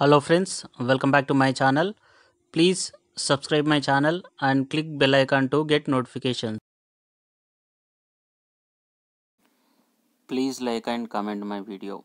hello friends welcome back to my channel. Please subscribe my channel and click bell icon to get notifications please like and comment my video.